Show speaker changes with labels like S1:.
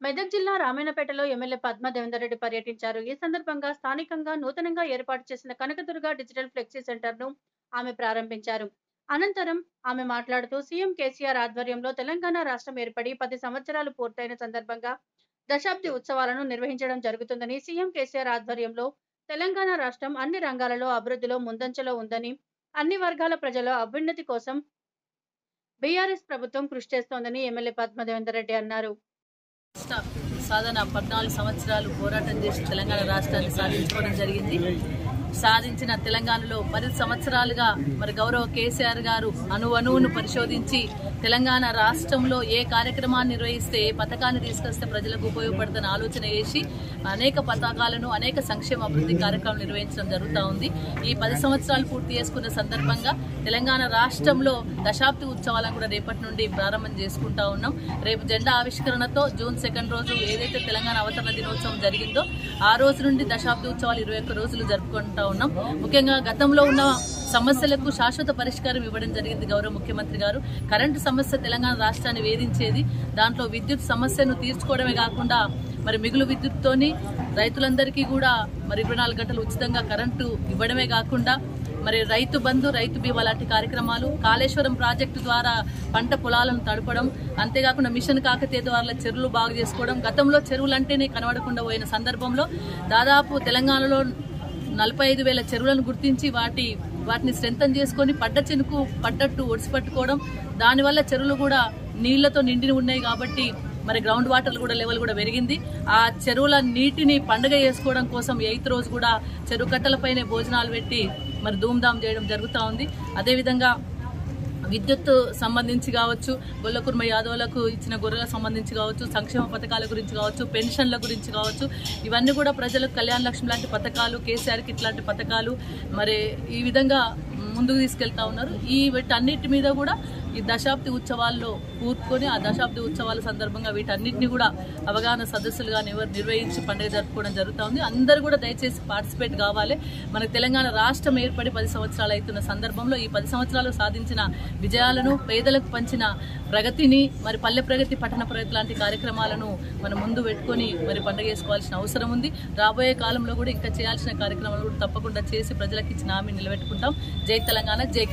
S1: మెదక్ జిల్లా రామాయణపేటలో ఎమ్మెల్యే పద్మ రెడ్డి పర్యటించారు. ఈ సందర్భంగా స్థానికంగా నూతనంగా ఏర్పాటు చేసిన కనకదుర్గ డిజిటల్ ఫ్లెక్సీ సెంటర్ను ఆమె ప్రారంభించారు. అనంతరం ఆమె మాట్లాడుతూ సీఎం కేసీఆర్ ఆధ్వర్యంలో తెలంగాణ రాష్ట్రం ఏర్పడి పది సంవత్సరాలు పూర్తయిన సందర్భంగా దశాబ్ది ఉత్సవాలను నిర్వహించడం జరుగుతుందని సీఎం కేసీఆర్ ఆధ్వర్యంలో తెలంగాణ రాష్ట్రం అన్ని రంగాలలో అభివృద్ధిలో ముందంజలో ఉందని అన్ని వర్గాల ప్రజల అభ్యున్నతి కోసం బీఆర్ఎస్ ప్రభుత్వం కృషి చేస్తోందని ఎమ్మెల్యే పద్మ రెడ్డి అన్నారు.
S2: సాధన పద్నాలుగు సంవత్సరాలు పోరాటం చేసి తెలంగాణ రాష్ట్రాన్ని సాధించుకోవడం జరిగింది. సాధించిన తెలంగాణలో పది సంవత్సరాలుగా మరి గౌరవ కేసీఆర్ గారు అణువణువును పరిశోధించి తెలంగాణ రాష్ట్రంలో ఏ కార్యక్రమాన్ని నిర్వహిస్తే ఏ పథకాన్ని తీసుకొస్తే ప్రజలకు ఉపయోగపడుతున్న ఆలోచన చేసి అనేక పథకాలను అనేక సంక్షేమ అభివృద్ధి కార్యక్రమాలు నిర్వహించడం జరుగుతూ ఉంది. ఈ పది సంవత్సరాలు పూర్తి చేసుకున్న సందర్భంగా తెలంగాణ రాష్ట్రంలో దశాబ్ది ఉత్సవాలను కూడా రేపటి నుండి ప్రారంభం చేసుకుంటా ఉన్నాం. రేపు జెండా ఆవిష్కరణతో జూన్ సెకండ్ రోజు ఏదైతే తెలంగాణ అవతరణ దినోత్సవం జరిగిందో ఆ రోజు నుండి దశాబ్ది ఉత్సవాలు ఇరవై ఒక్క రోజులు జరుపుకుంటా ఉన్నాం. ముఖ్యంగా గతంలో ఉన్న సమస్యలకు శాశ్వత పరిష్కారం ఇవ్వడం జరిగింది గౌరవ ముఖ్యమంత్రి గారు. కరెంటు సమస్య తెలంగాణ రాష్ట్రాన్ని వేధించేది. దాంట్లో విద్యుత్ సమస్యను తీర్చుకోవడమే కాకుండా మరి మిగులు విద్యుత్తోని రైతులందరికీ కూడా మరి ఇరవై నాలుగు గంటలు ఉచితంగా కరెంటు ఇవ్వడమే కాకుండా మరి రైతు బంధు రైతు బీమా లాంటి కార్యక్రమాలు కాళేశ్వరం ప్రాజెక్టు ద్వారా పంట పొలాలను తడపడం అంతేకాకుండా మిషన్ కాకతీయ ద్వారా చెరువులు బాగు చేసుకోవడం. గతంలో చెరువులు అంటేనే కనబడకుండా పోయిన సందర్భంలో దాదాపు తెలంగాణలో నలభై ఐదు వేల చెరువులను గుర్తించి వాటి వాటిని స్ట్రెంథన్ చేసుకొని పడ్డ చెనుకు పడ్డట్టు ఒడిసి పట్టుకోవడం దానివల్ల చెరువులు కూడా నీళ్ళతో నిండి ఉన్నాయి కాబట్టి మరి గ్రౌండ్ వాటర్ కూడా లెవెల్ కూడా పెరిగింది. ఆ చెరువుల నీటిని పండుగ చేసుకోవడం కోసం ఎయిత్ రోజు కూడా చెరువు కట్టలపైనే భోజనాలు పెట్టి మరి ధూమ్ధామ్ చేయడం జరుగుతూ ఉంది. అదేవిధంగా విద్యుత్ సంబంధించి కావచ్చు గొల్లకుర్మ యాదవులకు ఇచ్చిన గొర్రెల సంబంధించి కావచ్చు సంక్షేమ పథకాల గురించి కావచ్చు పెన్షన్ల గురించి కావచ్చు ఇవన్నీ కూడా ప్రజలకు కళ్యాణ లక్ష్మి లాంటి పథకాలు కేసీఆర్కి ఇట్లాంటి పథకాలు మరి ఈ విధంగా ముందుకు తీసుకెళ్తా ఉన్నారు. ఈ వీటన్నిటి మీద కూడా ఈ దశాబ్ది ఉత్సవాల్లో కూర్చుకొని ఆ దశాబ్ది ఉత్సవాల సందర్భంగా వీటన్నిటిని కూడా అవగాహన సదస్సులుగా నివ- నిర్వహించి పండుగ జరుపుకోవడం జరుగుతూ ఉంది అందరూ కూడా దయచేసి పార్టిసిపేట్ కావాలి. మన తెలంగాణ రాష్ట్రం ఏర్పడి పది సంవత్సరాలు అవుతున్న సందర్భంలో ఈ పది సంవత్సరాలు సాధించిన విజయాలను పేదలకు పంచిన ప్రగతిని మరి పల్లె ప్రగతి పట్టణ ప్రగతి లాంటి కార్యక్రమాలను మనం ముందు పెట్టుకొని మరి పండుగ చేసుకోవాల్సిన అవసరం ఉంది. రాబోయే కాలంలో కూడా ఇంకా చేయాల్సిన కార్యక్రమాలు కూడా తప్పకుండా చేసి ప్రజలకు ఇచ్చిన హామీ నిలబెట్టుకుంటాం. జై తెలంగాణ జై